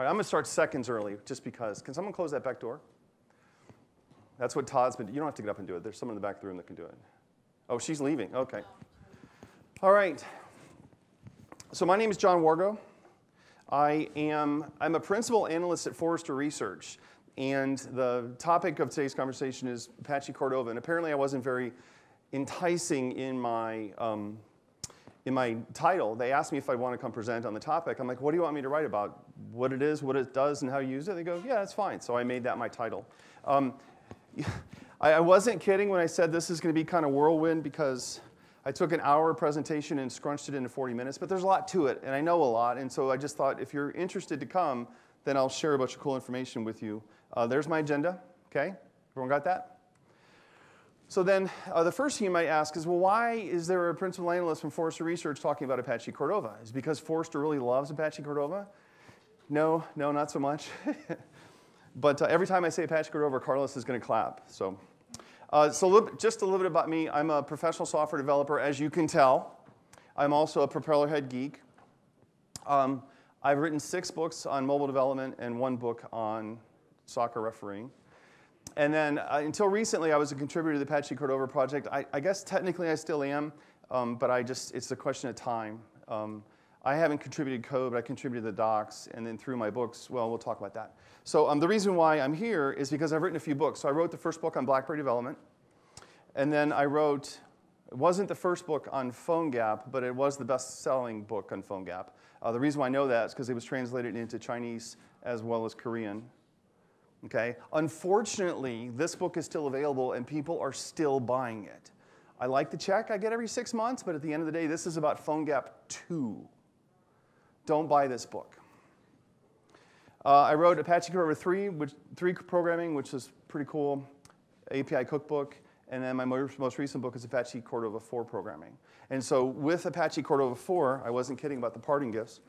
All right, I'm going to start seconds early just because. Can someone close that back door? That's what Todd's been. You don't have to get up and do it. There's someone in the back of the room that can do it. Oh, she's leaving. Okay. All right. So my name is John Wargo. I am I'm a principal analyst at Forrester Research, and the topic of today's conversation is Apache Cordova. And apparently, I wasn't very enticing in my um, in my title. They asked me if I want to come present on the topic. I'm like, what do you want me to write about? What it is, what it does, and how you use it? They go, yeah, that's fine. So I made that my title. Um, I, I wasn't kidding when I said this is going to be kind of whirlwind because I took an hour presentation and scrunched it into 40 minutes, but there's a lot to it, and I know a lot, and so I just thought if you're interested to come, then I'll share a bunch of cool information with you. Uh, there's my agenda, okay? Everyone got that? So then uh, the first thing you might ask is, well, why is there a principal analyst from Forrester Research talking about Apache Cordova? Is because Forrester really loves Apache Cordova? No, no, not so much. but uh, every time I say Apache Cordova, Carlos is going to clap. So uh, so just a little bit about me. I'm a professional software developer, as you can tell. I'm also a Propellerhead geek. Um, I've written six books on mobile development and one book on soccer refereeing. And then uh, until recently, I was a contributor to the Apache Cordova project. I, I guess technically I still am, um, but I just, it's a question of time. Um, I haven't contributed code, but I contributed the docs, and then through my books, well, we'll talk about that. So um, the reason why I'm here is because I've written a few books. So I wrote the first book on BlackBerry development, and then I wrote, it wasn't the first book on PhoneGap, but it was the best-selling book on PhoneGap. Uh, the reason why I know that is because it was translated into Chinese as well as Korean. Okay? Unfortunately, this book is still available, and people are still buying it. I like the check I get every six months, but at the end of the day, this is about PhoneGap 2 don't buy this book. Uh, I wrote Apache Cordova 3, which, 3 programming, which is pretty cool, API cookbook, and then my most recent book is Apache Cordova 4 programming. And so with Apache Cordova 4, I wasn't kidding about the parting gifts.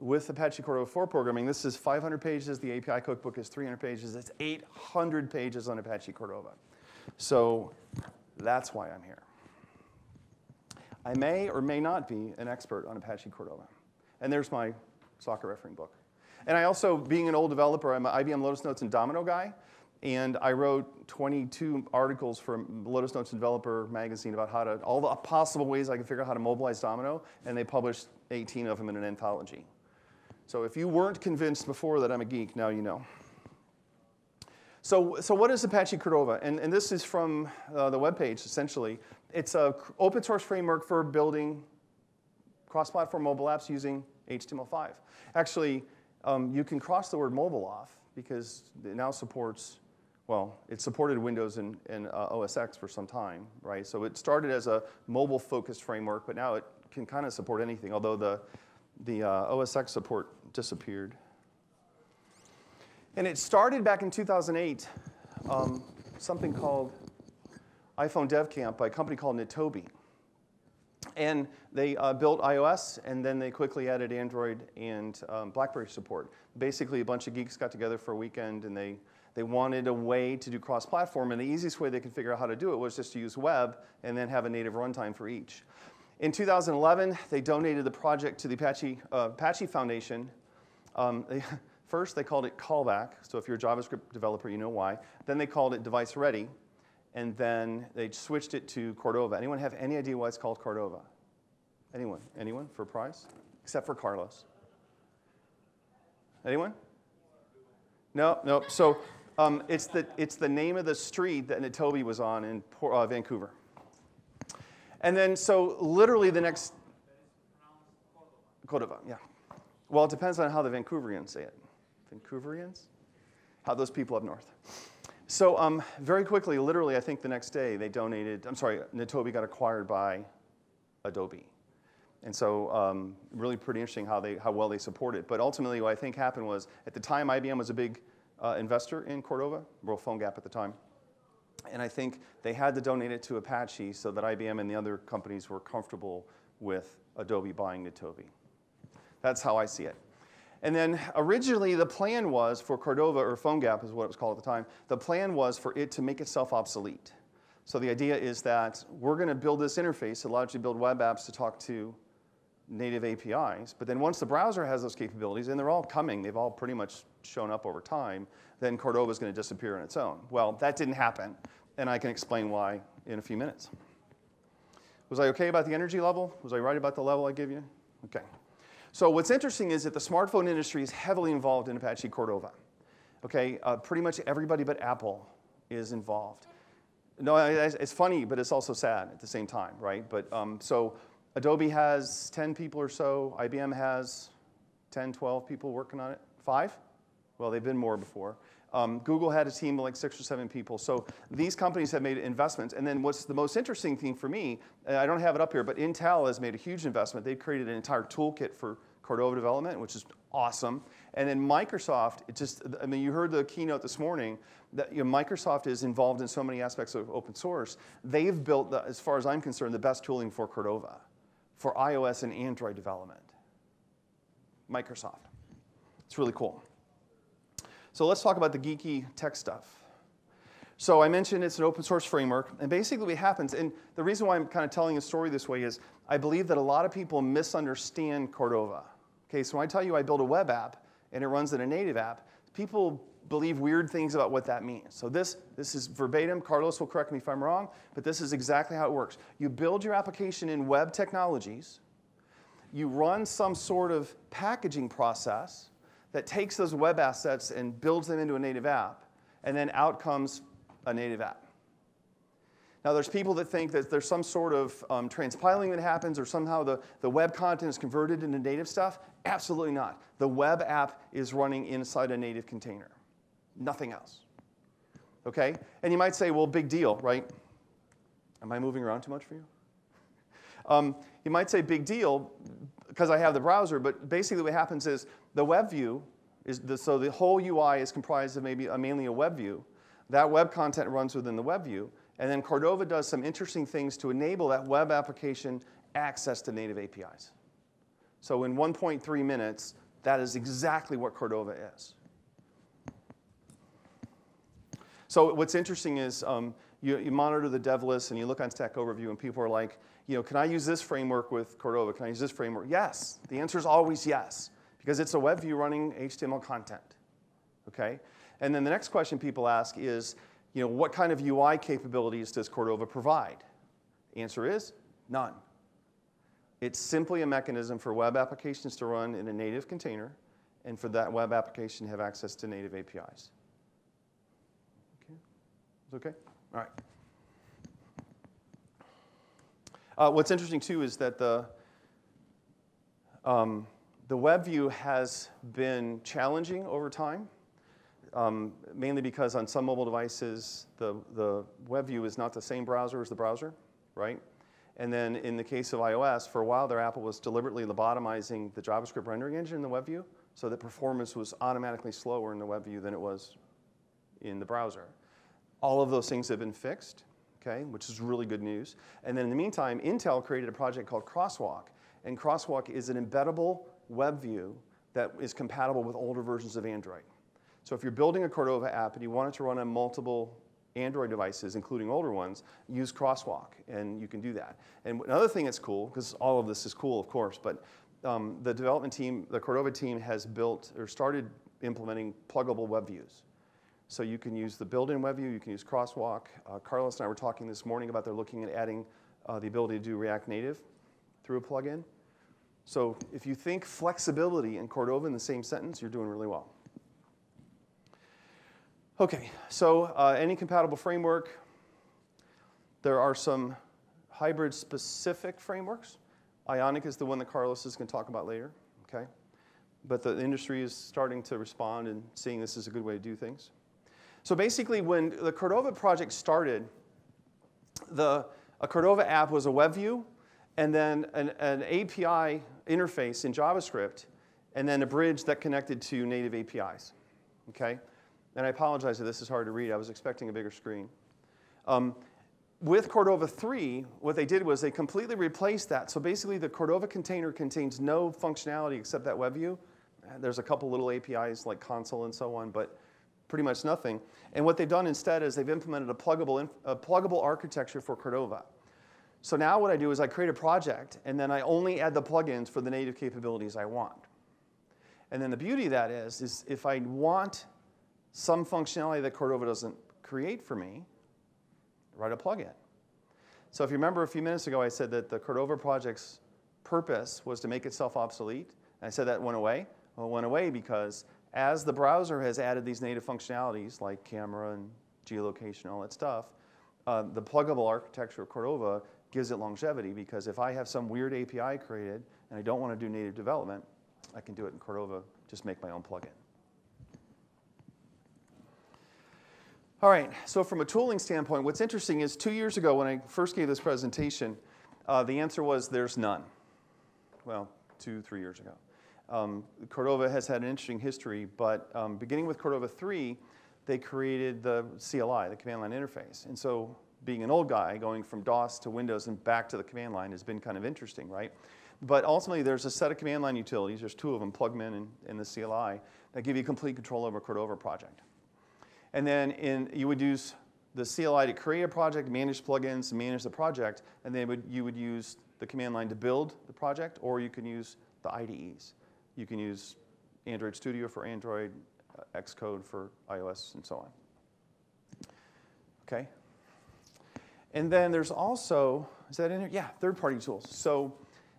With Apache Cordova 4 programming, this is 500 pages. The API cookbook is 300 pages. It's 800 pages on Apache Cordova. So that's why I'm here. I may or may not be an expert on Apache Cordova. And there's my soccer refereeing book. And I also, being an old developer, I'm an IBM Lotus Notes and Domino guy. And I wrote 22 articles for Lotus Notes Developer magazine about how to, all the possible ways I could figure out how to mobilize Domino, and they published 18 of them in an anthology. So if you weren't convinced before that I'm a geek, now you know. So, so what is Apache Cordova? And, and this is from uh, the webpage, essentially. It's an open source framework for building cross-platform mobile apps using HTML5. Actually, um, you can cross the word mobile off because it now supports, well, it supported Windows and, and uh, OS X for some time, right? So it started as a mobile-focused framework, but now it can kind of support anything, although the, the uh, OS X support disappeared. And it started back in 2008, um, something called iPhone Dev Camp by a company called Nitobi. And they uh, built iOS, and then they quickly added Android and um, BlackBerry support. Basically, a bunch of geeks got together for a weekend, and they, they wanted a way to do cross-platform, and the easiest way they could figure out how to do it was just to use web and then have a native runtime for each. In 2011, they donated the project to the Apache, uh, Apache Foundation. Um, they, first, they called it Callback, so if you're a JavaScript developer, you know why. Then they called it Device Ready, and then they switched it to Cordova. Anyone have any idea why it's called Cordova? Anyone? Anyone for a prize? Except for Carlos. Anyone? No, no. So um, it's, the, it's the name of the street that Nitobi was on in uh, Vancouver. And then, so literally the next. Cordova, yeah. Well, it depends on how the Vancouverians say it. Vancouverians? How those people up north. So um, very quickly, literally, I think the next day, they donated, I'm sorry, Nitobi got acquired by Adobe. And so um, really pretty interesting how, they, how well they support it. But ultimately, what I think happened was, at the time, IBM was a big uh, investor in Cordova, World PhoneGap at the time. And I think they had to donate it to Apache so that IBM and the other companies were comfortable with Adobe buying Nitobi. That's how I see it. And then originally the plan was for Cordova, or PhoneGap is what it was called at the time, the plan was for it to make itself obsolete. So the idea is that we're going to build this interface that allows you to build web apps to talk to native APIs. But then once the browser has those capabilities, and they're all coming, they've all pretty much shown up over time, then Cordova is going to disappear on its own. Well, that didn't happen, and I can explain why in a few minutes. Was I okay about the energy level? Was I right about the level I give you? Okay. So what's interesting is that the smartphone industry is heavily involved in Apache Cordova. Okay, uh, pretty much everybody but Apple is involved. No, it's funny, but it's also sad at the same time, right? But um, so Adobe has 10 people or so. IBM has 10, 12 people working on it. Five? Well, they've been more before. Um, Google had a team of like six or seven people. So these companies have made investments. And then what's the most interesting thing for me, I don't have it up here, but Intel has made a huge investment. They've created an entire toolkit for Cordova development, which is awesome. And then Microsoft, it just, I mean, you heard the keynote this morning that you know, Microsoft is involved in so many aspects of open source. They've built, the, as far as I'm concerned, the best tooling for Cordova for iOS and Android development. Microsoft. It's really cool. So let's talk about the geeky tech stuff. So I mentioned it's an open source framework, and basically what happens, and the reason why I'm kind of telling a story this way is I believe that a lot of people misunderstand Cordova. Okay, so when I tell you I build a web app and it runs in a native app, people believe weird things about what that means. So this, this is verbatim. Carlos will correct me if I'm wrong, but this is exactly how it works. You build your application in web technologies. You run some sort of packaging process that takes those web assets and builds them into a native app, and then out comes a native app. Now, there's people that think that there's some sort of um, transpiling that happens or somehow the, the web content is converted into native stuff. Absolutely not. The web app is running inside a native container nothing else. Okay? And you might say, well, big deal, right? Am I moving around too much for you? Um, you might say big deal because I have the browser, but basically what happens is the web view is the, so the whole UI is comprised of maybe a, mainly a web view. That web content runs within the web view, and then Cordova does some interesting things to enable that web application access to native APIs. So in 1.3 minutes, that is exactly what Cordova is. So what's interesting is um, you, you, monitor the dev list and you look on Stack Overflow and people are like, you know, can I use this framework with Cordova? Can I use this framework? Yes. The answer is always yes, because it's a web view running HTML content. Okay? And then the next question people ask is, you know, what kind of UI capabilities does Cordova provide? The answer is none. It's simply a mechanism for web applications to run in a native container and for that web application to have access to native APIs. Is okay? All right. Uh, what's interesting too is that the um, the web view has been challenging over time, um, mainly because on some mobile devices the the web view is not the same browser as the browser, right? And then in the case of iOS, for a while there, Apple was deliberately lobotomizing the JavaScript rendering engine in the web view, so that performance was automatically slower in the web view than it was in the browser. All of those things have been fixed, okay, which is really good news. And then in the meantime, Intel created a project called Crosswalk. And Crosswalk is an embeddable web view that is compatible with older versions of Android. So if you're building a Cordova app and you want it to run on multiple Android devices, including older ones, use Crosswalk, and you can do that. And another thing that's cool, because all of this is cool, of course, but um, the development team, the Cordova team has built or started implementing pluggable web views. So you can use the built-in web view, you can use Crosswalk. Uh, Carlos and I were talking this morning about they're looking at adding uh, the ability to do React Native through a plugin. So if you think flexibility and Cordova in the same sentence, you're doing really well. Okay, so uh, any compatible framework. There are some hybrid specific frameworks. Ionic is the one that Carlos is going to talk about later, okay? But the industry is starting to respond and seeing this as a good way to do things. So basically, when the Cordova project started, the, a Cordova app was a web view, and then an, an API interface in JavaScript, and then a bridge that connected to native APIs. Okay? And I apologize if this is hard to read. I was expecting a bigger screen. Um, with Cordova 3, what they did was they completely replaced that. So basically, the Cordova container contains no functionality except that web view. There's a couple little APIs like console and so on, but pretty much nothing. And what they've done instead is they've implemented a pluggable, a pluggable architecture for Cordova. So now what I do is I create a project, and then I only add the plugins for the native capabilities I want. And then the beauty of that is, is if I want some functionality that Cordova doesn't create for me, write a plugin. So if you remember a few minutes ago, I said that the Cordova project's purpose was to make itself obsolete. And I said that went away. Well, it went away because as the browser has added these native functionalities like camera and geolocation all that stuff, uh, the pluggable architecture of Cordova gives it longevity because if I have some weird API created and I don't want to do native development, I can do it in Cordova, just make my own plugin. All right, so from a tooling standpoint, what's interesting is two years ago when I first gave this presentation, uh, the answer was there's none. Well, two, three years ago. Um, Cordova has had an interesting history, but um, beginning with Cordova 3, they created the CLI, the command line interface. And so being an old guy, going from DOS to Windows and back to the command line has been kind of interesting, right? But ultimately, there's a set of command line utilities, there's two of them, Plugman and, and the CLI, that give you complete control over Cordova project. And then in, you would use the CLI to create a project, manage plugins, manage the project, and then would, you would use the command line to build the project, or you can use the IDEs. You can use Android Studio for Android, Xcode for iOS, and so on. Okay? And then there's also, is that in here? Yeah, third-party tools. So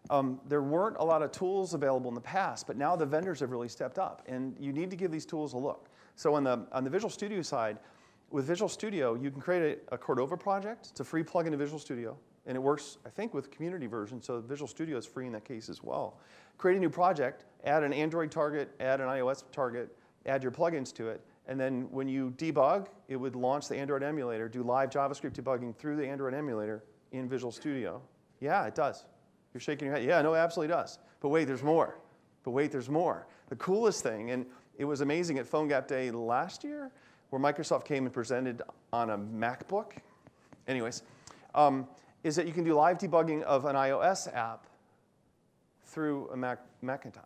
um, there weren't a lot of tools available in the past, but now the vendors have really stepped up, and you need to give these tools a look. So on the, on the Visual Studio side, with Visual Studio, you can create a, a Cordova project. It's a free plugin to Visual Studio. And it works, I think, with community version, so Visual Studio is free in that case as well. Create a new project, add an Android target, add an iOS target, add your plugins to it, and then when you debug, it would launch the Android emulator, do live JavaScript debugging through the Android emulator in Visual Studio. Yeah, it does. You're shaking your head. Yeah, no, it absolutely does. But wait, there's more. But wait, there's more. The coolest thing, and it was amazing at PhoneGap Day last year where Microsoft came and presented on a MacBook. Anyways, um, is that you can do live debugging of an iOS app through a Mac, Macintosh.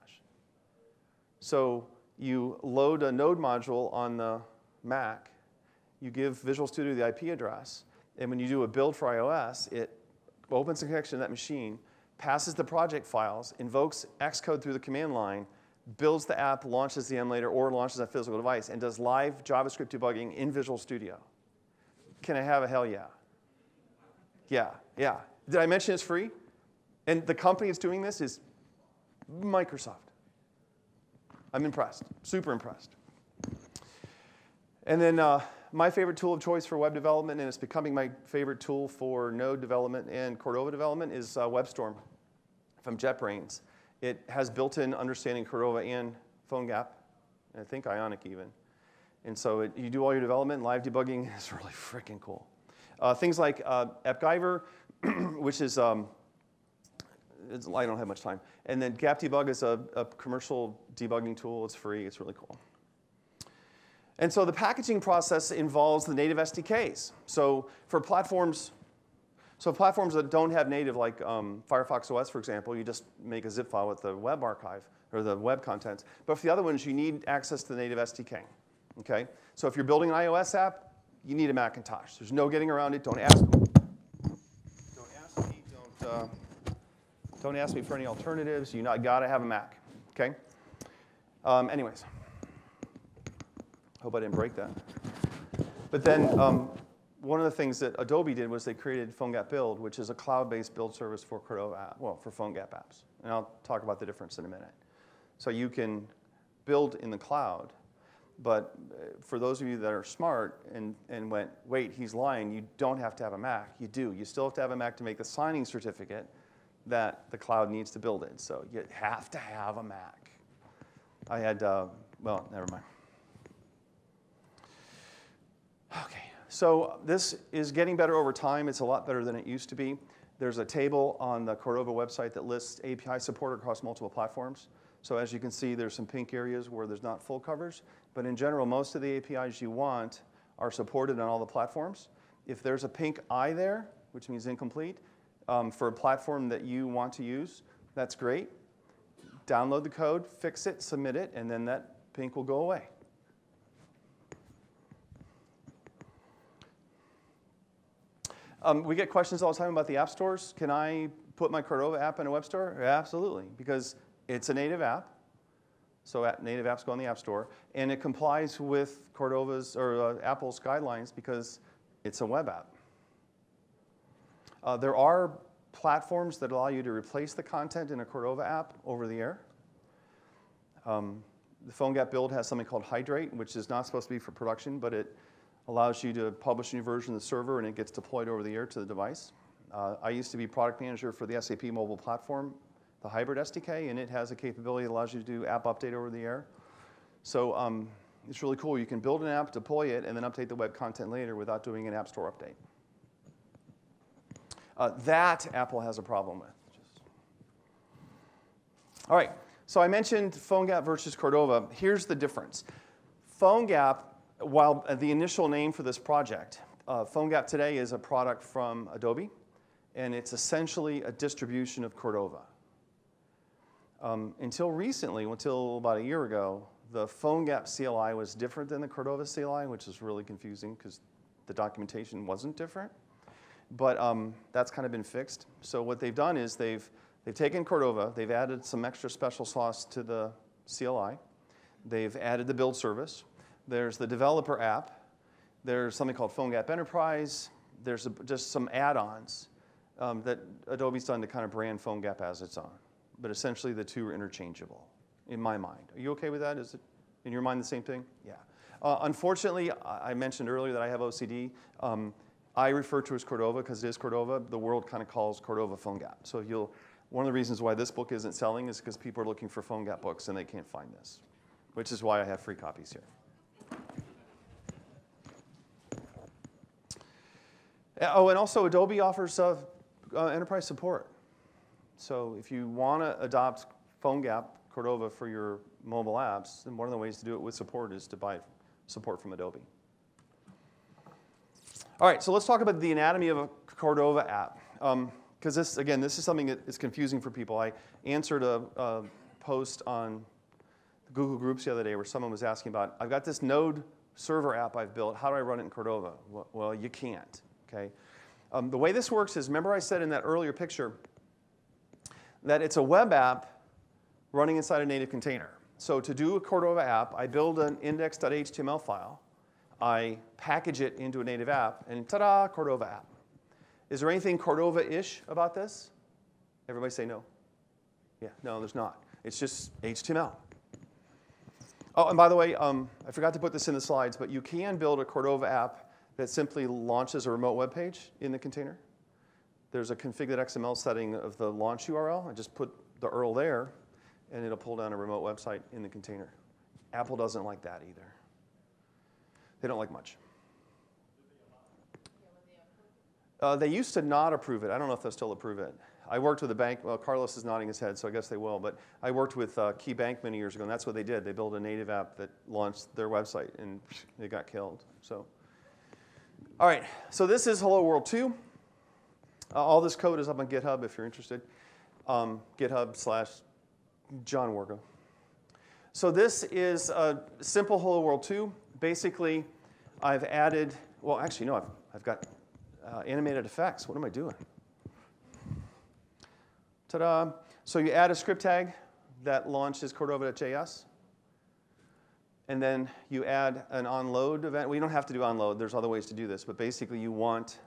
So you load a node module on the Mac, you give Visual Studio the IP address, and when you do a build for iOS, it opens a connection to that machine, passes the project files, invokes Xcode through the command line, builds the app, launches the emulator, or launches a physical device, and does live JavaScript debugging in Visual Studio. Can I have a hell yeah? Yeah, yeah. Did I mention it's free? And the company that's doing this is Microsoft. I'm impressed, super impressed. And then uh, my favorite tool of choice for web development, and it's becoming my favorite tool for Node development and Cordova development, is uh, WebStorm from JetBrains. It has built-in understanding Cordova and PhoneGap, and I think Ionic even. And so it, you do all your development, live debugging is really freaking cool. Uh, things like uh, AppGyver, which is, um, I don't have much time. And then GapDebug is a, a commercial debugging tool. It's free. It's really cool. And so the packaging process involves the native SDKs. So for platforms so platforms that don't have native, like um, Firefox OS, for example, you just make a zip file with the web archive or the web contents. But for the other ones, you need access to the native SDK. Okay? So if you're building an iOS app, you need a Macintosh. There's no getting around it. Don't ask. Don't ask me. Don't, uh, don't ask me for any alternatives. You not got to have a Mac. Okay? Um, anyways, hope I didn't break that. But then um, one of the things that Adobe did was they created PhoneGap Build, which is a cloud-based build service for Cordova, app, well, for PhoneGap apps. And I'll talk about the difference in a minute. So you can build in the cloud, but uh, for those of you that are smart and, and went, wait, he's lying, you don't have to have a Mac. You do. You still have to have a Mac to make the signing certificate that the cloud needs to build it. So you have to have a Mac. I had, uh, well, never mind. Okay. So this is getting better over time. It's a lot better than it used to be. There's a table on the Cordova website that lists API support across multiple platforms. So as you can see, there's some pink areas where there's not full covers. But in general, most of the APIs you want are supported on all the platforms. If there's a pink eye there, which means incomplete, um, for a platform that you want to use, that's great. Download the code, fix it, submit it, and then that pink will go away. Um, we get questions all the time about the app stores. Can I put my Cordova app in a web store? Absolutely, because it's a native app. So at native apps go on the App Store, and it complies with Cordova's or uh, Apple's guidelines because it's a web app. Uh, there are platforms that allow you to replace the content in a Cordova app over the air. Um, the PhoneGap build has something called Hydrate, which is not supposed to be for production, but it allows you to publish a new version of the server and it gets deployed over the air to the device. Uh, I used to be product manager for the SAP mobile platform the hybrid SDK, and it has a capability that allows you to do app update over the air. So um, it's really cool. You can build an app, deploy it, and then update the web content later without doing an App Store update. Uh, that Apple has a problem with. All right, so I mentioned PhoneGap versus Cordova. Here's the difference. PhoneGap, while the initial name for this project, uh, PhoneGap today is a product from Adobe, and it's essentially a distribution of Cordova. Um, until recently, until about a year ago, the PhoneGap CLI was different than the Cordova CLI, which is really confusing because the documentation wasn't different. But um, that's kind of been fixed. So what they've done is they've, they've taken Cordova, they've added some extra special sauce to the CLI. They've added the build service. There's the developer app. There's something called PhoneGap Enterprise. There's a, just some add-ons um, that Adobe's done to kind of brand PhoneGap as its own but essentially the two are interchangeable in my mind. Are you okay with that? Is it in your mind the same thing? Yeah. Uh, unfortunately, I mentioned earlier that I have OCD. Um, I refer to as Cordova because it is Cordova. The world kind of calls Cordova PhoneGap. So you'll, one of the reasons why this book isn't selling is because people are looking for PhoneGap books and they can't find this, which is why I have free copies here. Oh, and also Adobe offers uh, uh, enterprise support. So if you want to adopt PhoneGap Cordova for your mobile apps, then one of the ways to do it with support is to buy support from Adobe. All right, so let's talk about the anatomy of a Cordova app. Because um, this, again, this is something that is confusing for people. I answered a, a post on Google Groups the other day where someone was asking about, I've got this Node server app I've built. How do I run it in Cordova? Well, you can't, okay? Um, the way this works is, remember I said in that earlier picture, that it's a web app running inside a native container. So to do a Cordova app, I build an index.html file, I package it into a native app, and ta-da, Cordova app. Is there anything Cordova-ish about this? Everybody say no. Yeah, no, there's not. It's just HTML. Oh, and by the way, um, I forgot to put this in the slides, but you can build a Cordova app that simply launches a remote web page in the container there's a config.xml setting of the launch URL. I just put the URL there, and it'll pull down a remote website in the container. Apple doesn't like that either. They don't like much. Uh, they used to not approve it. I don't know if they'll still approve it. I worked with a bank. Well, Carlos is nodding his head, so I guess they will. But I worked with uh, Key Bank many years ago, and that's what they did. They built a native app that launched their website, and they got killed. So, all right. So this is Hello World 2. Uh, all this code is up on GitHub if you're interested. Um, GitHub slash John Wargo. So this is a simple Hello World 2. Basically, I've added, well, actually, no, I've, I've got uh, animated effects. What am I doing? Ta-da. So you add a script tag that launches Cordova.js. And then you add an onload event. Well, you don't have to do onload. There's other ways to do this. But basically, you want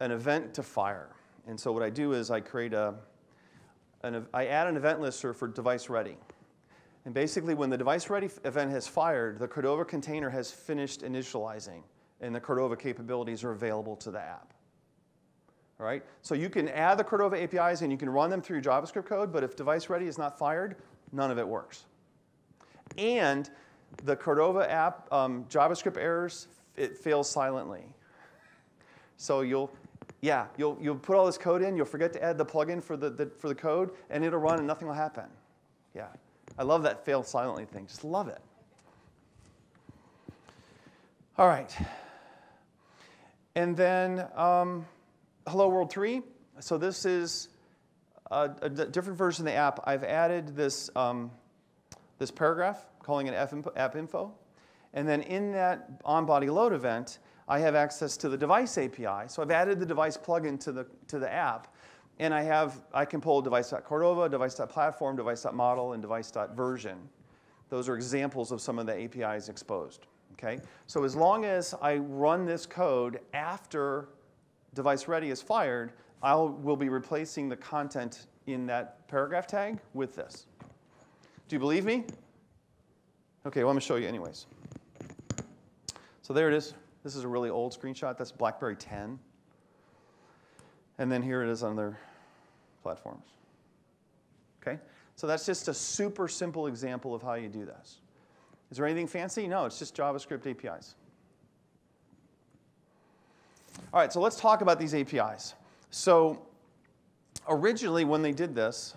an event to fire. And so what I do is I create a, an, I add an event listener for device ready. And basically when the device ready event has fired, the Cordova container has finished initializing and the Cordova capabilities are available to the app. All right? So you can add the Cordova APIs and you can run them through your JavaScript code, but if device ready is not fired, none of it works. And the Cordova app um, JavaScript errors, it fails silently. So you'll yeah, you'll, you'll put all this code in, you'll forget to add the plugin for the, the, for the code, and it'll run and nothing will happen. Yeah, I love that fail silently thing, just love it. All right. And then um, Hello World 3. So this is a, a, different version of the app. I've added this, um, this paragraph, calling it app info, app info. And then in that on-body load event, I have access to the device API. So I've added the device plugin to the, to the app. And I, have, I can pull device.cordova, device.platform, device.model, and device.version. Those are examples of some of the APIs exposed. Okay? So as long as I run this code after device ready is fired, I will be replacing the content in that paragraph tag with this. Do you believe me? Okay, well, I'm to show you anyways. So there it is. This is a really old screenshot. That's BlackBerry 10. And then here it is on their platforms. Okay? So that's just a super simple example of how you do this. Is there anything fancy? No, it's just JavaScript APIs. All right, so let's talk about these APIs. So originally when they did this,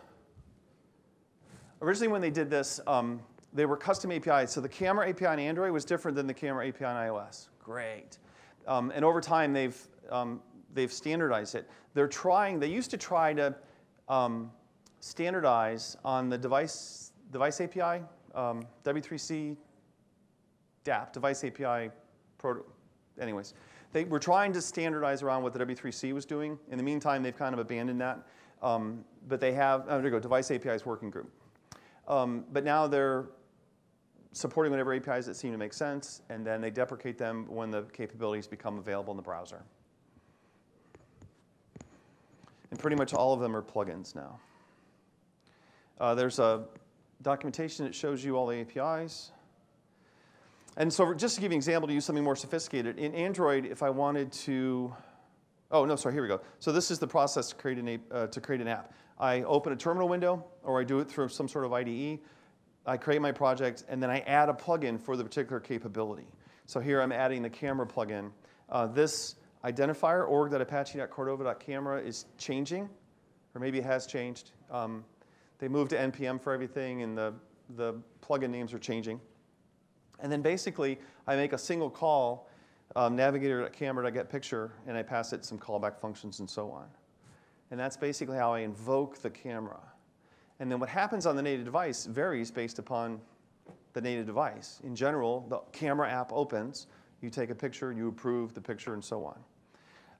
originally when they did this, um, they were custom APIs. So the camera API on Android was different than the camera API on iOS. Great. Um, and over time, they've, um, they've standardized it. They're trying, they used to try to um, standardize on the device, device API, um, W3C DAP, device API, proto, anyways. They were trying to standardize around what the W3C was doing. In the meantime, they've kind of abandoned that. Um, but they have, oh, there you go, Device APIs Working Group. Um, but now they're supporting whatever APIs that seem to make sense, and then they deprecate them when the capabilities become available in the browser. And pretty much all of them are plugins now. Uh, there's a documentation that shows you all the APIs. And so just to give you an example, to use something more sophisticated, in Android, if I wanted to, oh, no, sorry, here we go. So this is the process to create an, uh, to create an app. I open a terminal window, or I do it through some sort of IDE. I create my project, and then I add a plugin for the particular capability. So here I'm adding the camera plugin. Uh, this identifier, org.apache.cordova.camera, is changing, or maybe it has changed. Um, they moved to NPM for everything, and the, the plugin names are changing. And then basically, I make a single call, um, navigator.camera.getPicture, and I pass it some callback functions and so on. And that's basically how I invoke the camera. And then what happens on the native device varies based upon the native device. In general, the camera app opens, you take a picture, you approve the picture, and so on.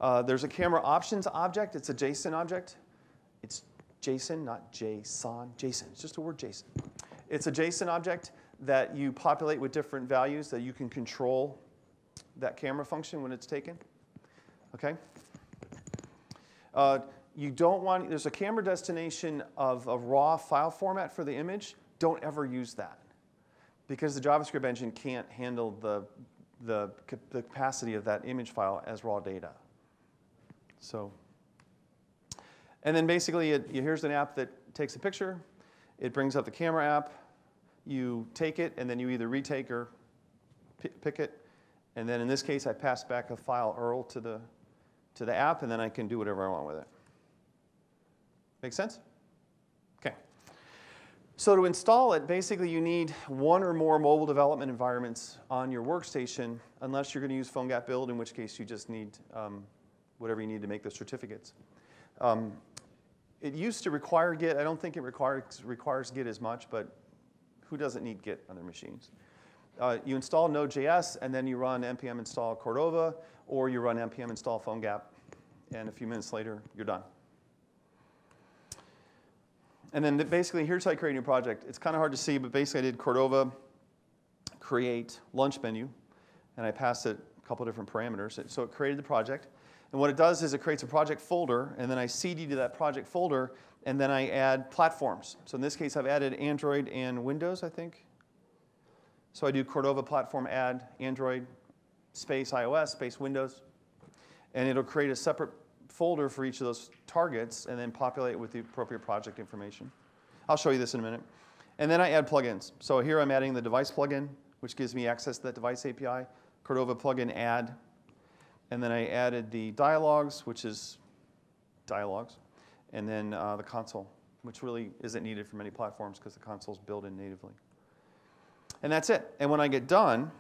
Uh, there's a camera options object. It's a JSON object. It's JSON, not JSON. JSON, it's just a word JSON. It's a JSON object that you populate with different values that you can control that camera function when it's taken. Okay? Uh, you don't want, there's a camera destination of a raw file format for the image. Don't ever use that because the JavaScript engine can't handle the, the, the capacity of that image file as raw data. So, and then basically, it, here's an app that takes a picture. It brings up the camera app. You take it, and then you either retake or pick it. And then in this case, I pass back a file URL to the, to the app, and then I can do whatever I want with it. Make sense? Okay. So to install it, basically you need one or more mobile development environments on your workstation, unless you're going to use PhoneGap Build, in which case you just need um, whatever you need to make the certificates. Um, it used to require Git. I don't think it requires, requires Git as much, but who doesn't need Git on their machines? Uh, you install Node.js, and then you run npm install Cordova, or you run npm install PhoneGap, and a few minutes later, you're done. And then basically, here's how I create a new project. It's kind of hard to see, but basically I did Cordova create lunch menu, and I passed it a couple different parameters. So it created the project. And what it does is it creates a project folder, and then I cd to that project folder, and then I add platforms. So in this case, I've added Android and Windows, I think. So I do Cordova platform add Android space iOS space Windows, and it'll create a separate folder for each of those targets and then populate it with the appropriate project information. I'll show you this in a minute. And then I add plugins. So here I'm adding the device plugin, which gives me access to that device API, Cordova plugin add. And then I added the dialogues, which is dialogues, and then uh, the console, which really isn't needed for many platforms because the console is built in natively. And that's it. And when I get done,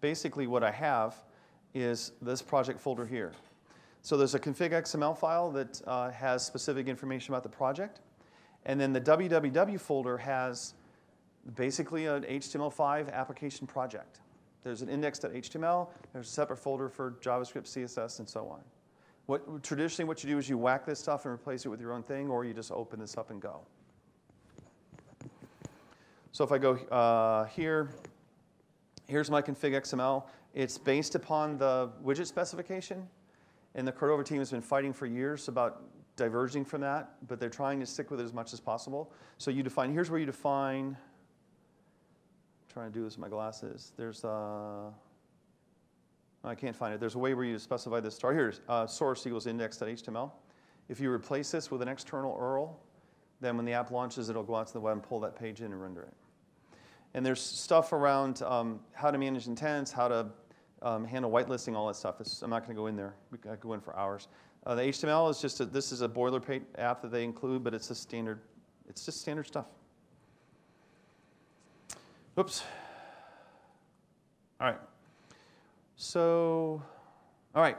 basically what I have is this project folder here. So there's a config XML file that uh, has specific information about the project. And then the www folder has basically an HTML5 application project. There's an index.html, there's a separate folder for JavaScript, CSS, and so on. What, traditionally, what you do is you whack this stuff and replace it with your own thing, or you just open this up and go. So if I go uh, here, here's my config XML. It's based upon the widget specification, and the Cordova team has been fighting for years about diverging from that, but they're trying to stick with it as much as possible. So you define, here's where you define, trying to do this with my glasses. There's, uh, I can't find it. There's a way where you specify this star. Here's uh, source equals index.html. If you replace this with an external URL, then when the app launches, it'll go out to the web and pull that page in and render it. And there's stuff around um, how to manage intents, how to um, handle whitelisting, all that stuff. It's, I'm not going to go in there. We could go in for hours. Uh, the HTML is just a, this is a boilerplate app that they include, but it's a standard. It's just standard stuff. Oops. All right. So, all right.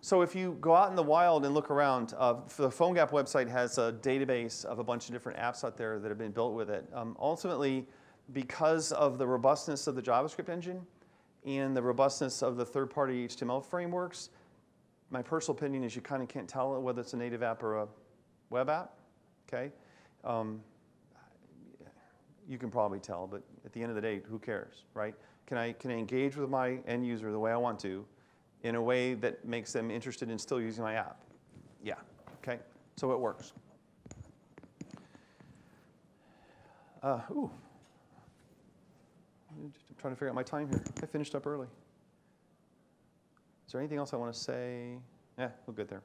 So if you go out in the wild and look around, uh, the PhoneGap website has a database of a bunch of different apps out there that have been built with it. Um, ultimately, because of the robustness of the JavaScript engine and the robustness of the third-party HTML frameworks, my personal opinion is you kind of can't tell whether it's a native app or a web app. Okay, um, you can probably tell, but at the end of the day, who cares, right? Can I, can I engage with my end user the way I want to in a way that makes them interested in still using my app? Yeah, okay, so it works. Uh, ooh. I'm trying to figure out my time here. I finished up early. Is there anything else I want to say? Yeah, we're good there.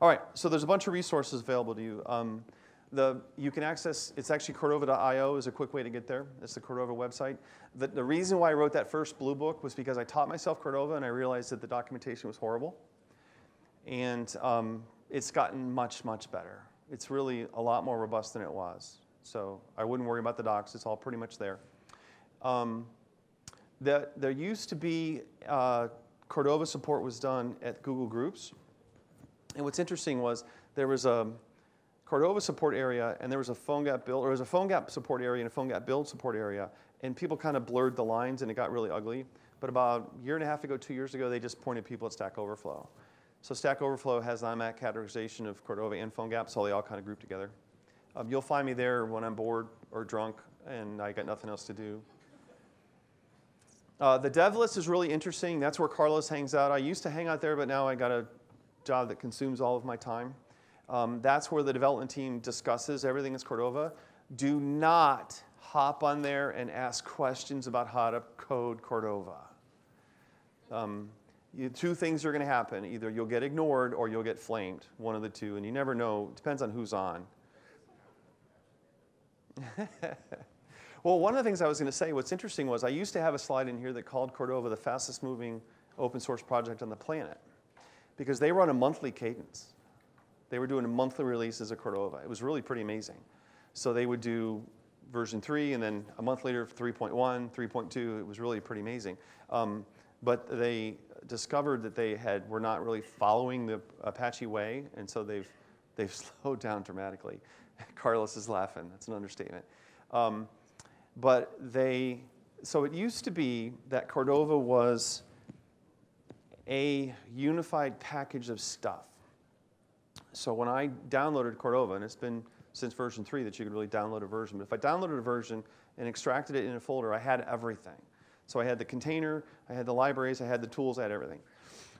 All right, so there's a bunch of resources available to you. Um, the, you can access, it's actually Cordova.io is a quick way to get there. It's the Cordova website. The, the reason why I wrote that first blue book was because I taught myself Cordova and I realized that the documentation was horrible. And um, it's gotten much, much better. It's really a lot more robust than it was. So I wouldn't worry about the docs. It's all pretty much there. Um, the, there used to be, uh, Cordova support was done at Google Groups. And what's interesting was there was a, Cordova support area, and there was a PhoneGap build, or there was a PhoneGap support area and a PhoneGap build support area, and people kind of blurred the lines, and it got really ugly. But about a year and a half ago, two years ago, they just pointed people at Stack Overflow. So Stack Overflow has the IMAC categorization of Cordova and PhoneGap, so they all kind of group together. Um, you'll find me there when I'm bored or drunk and I got nothing else to do. Uh, the dev list is really interesting. That's where Carlos hangs out. I used to hang out there, but now I got a job that consumes all of my time. Um, that's where the development team discusses everything is Cordova. Do not hop on there and ask questions about how to code Cordova. Um, you, two things are going to happen. Either you'll get ignored or you'll get flamed, one of the two, and you never know. It depends on who's on. well, one of the things I was going to say, what's interesting was I used to have a slide in here that called Cordova the fastest moving open source project on the planet because they run a monthly cadence. They were doing monthly releases of Cordova. It was really pretty amazing. So they would do version 3, and then a month later, 3.1, 3.2. It was really pretty amazing. Um, but they discovered that they had were not really following the Apache way, and so they've, they've slowed down dramatically. Carlos is laughing. That's an understatement. Um, but they, so it used to be that Cordova was a unified package of stuff. So when I downloaded Cordova, and it's been since version 3 that you could really download a version, but if I downloaded a version and extracted it in a folder, I had everything. So I had the container, I had the libraries, I had the tools, I had everything.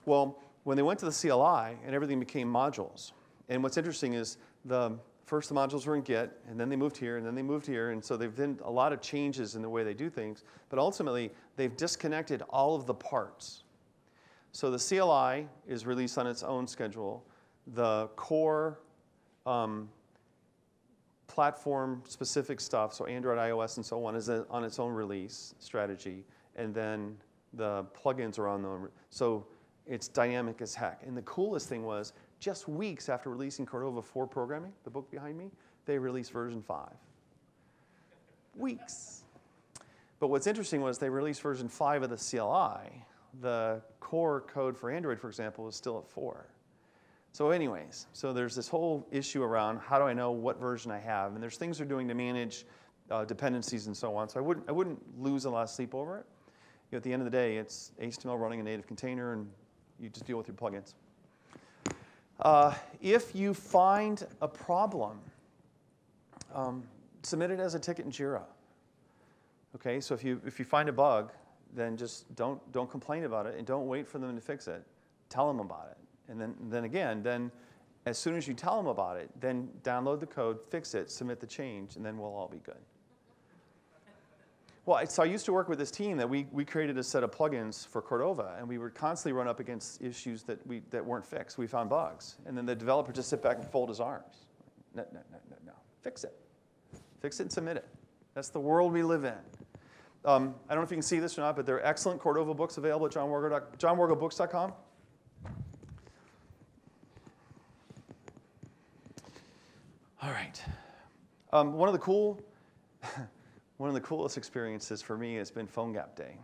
Well, when they went to the CLI and everything became modules, and what's interesting is the first the modules were in Git, and then they moved here, and then they moved here, and so they've been a lot of changes in the way they do things, but ultimately they've disconnected all of the parts. So the CLI is released on its own schedule, the core um, platform specific stuff, so Android, iOS, and so on, is on its own release strategy. And then the plugins are on the, so it's dynamic as heck. And the coolest thing was just weeks after releasing Cordova 4 programming, the book behind me, they released version 5. Weeks. But what's interesting was they released version 5 of the CLI. The core code for Android, for example, was still at 4. So anyways, so there's this whole issue around how do I know what version I have? And there's things they're doing to manage uh, dependencies and so on. So I wouldn't, I wouldn't lose a lot of sleep over it. know, at the end of the day, it's HTML running a native container, and you just deal with your plugins. Uh, if you find a problem, um, submit it as a ticket in Jira. Okay, so if you, if you find a bug, then just don't, don't complain about it and don't wait for them to fix it. Tell them about it. And then, then again, then as soon as you tell them about it, then download the code, fix it, submit the change, and then we'll all be good. Well, so I used to work with this team that we, we created a set of plugins for Cordova, and we would constantly run up against issues that, we, that weren't fixed. We found bugs. And then the developer just sit back and fold his arms. No, no, no, no, no. Fix it. Fix it and submit it. That's the world we live in. Um, I don't know if you can see this or not, but there are excellent Cordova books available at johnwargo.books.com. All right. Um, one of the cool, one of the coolest experiences for me has been PhoneGap Day.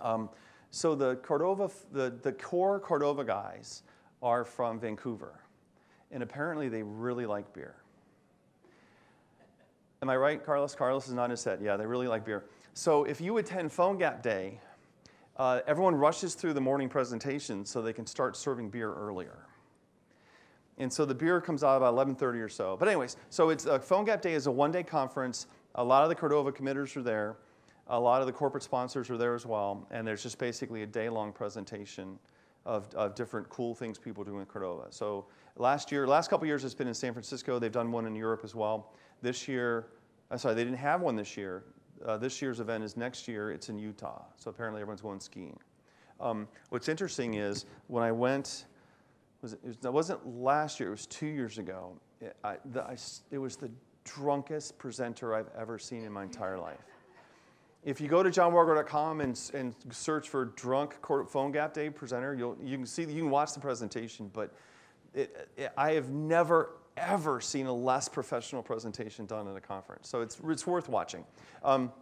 Um, so the Cordova, the, the core Cordova guys are from Vancouver, and apparently they really like beer. Am I right, Carlos? Carlos is not his set. Yeah, they really like beer. So if you attend PhoneGap Day, uh, everyone rushes through the morning presentation so they can start serving beer earlier. And so the beer comes out about 11:30 or so. But anyways, so it's uh, PhoneGap Day is a one-day conference. A lot of the Cordova committers are there. A lot of the corporate sponsors are there as well. And there's just basically a day-long presentation of, of different cool things people do in Cordova. So last year, last couple years, it's been in San Francisco. They've done one in Europe as well. This year, I'm sorry, they didn't have one this year. Uh, this year's event is next year. It's in Utah. So apparently everyone's going skiing. Um, what's interesting is when I went, was it, it, was, wasn't last year, it was two years ago. It, I, the, I, it was the drunkest presenter I've ever seen in my entire life. If you go to johnwargo.com and, and search for drunk PhoneGap Day presenter, you'll, you can see, you can watch the presentation, but it, it, I have never, ever seen a less professional presentation done at a conference. So it's, it's worth watching. Um,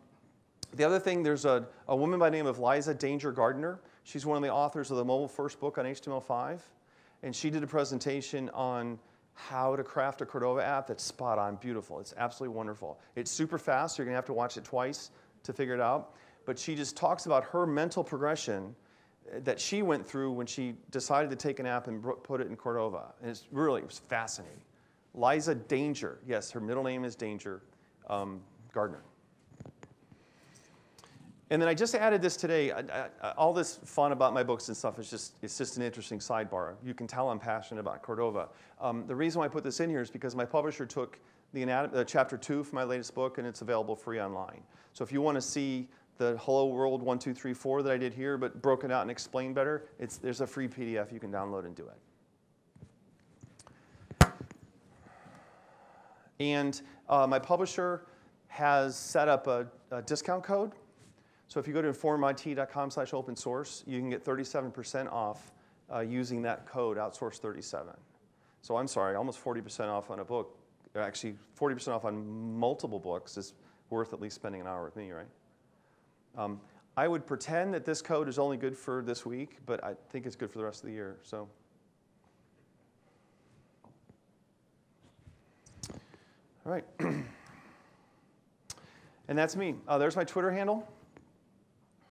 the other thing, there's a, a woman by the name of Lyza Danger Gardner. She's one of the authors of the mobile first book on HTML5. And she did a presentation on how to craft a Cordova app that's spot on, beautiful. It's absolutely wonderful. It's super fast, so you're gonna have to watch it twice to figure it out. But she just talks about her mental progression that she went through when she decided to take an app and put it in Cordova. And it's really, it was fascinating. Lyza Danger. Yes, her middle name is Danger um, Gardner. And then I just added this today. I, I, all this fun about my books and stuff is just, it's just an interesting sidebar. You can tell I'm passionate about Cordova. Um, the reason why I put this in here is because my publisher took the uh, chapter two from my latest book and it's available free online. So if you want to see the Hello World 1, 2, 3, 4 that I did here, but broken out and explained better, it's, there's a free PDF you can download and do it. And uh, my publisher has set up a, a, discount code. So if you go to informit.com slash open source, you can get 37% off uh, using that code, outsource37. So I'm sorry, almost 40% off on a book. Actually, 40% off on multiple books is worth at least spending an hour with me, right? Um, I would pretend that this code is only good for this week, but I think it's good for the rest of the year. So All right. and that's me. Uh, there's my Twitter handle.